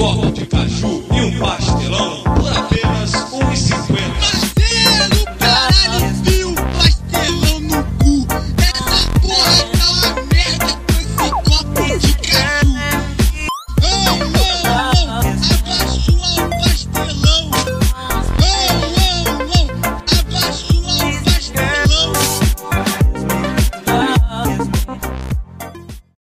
corda de caju.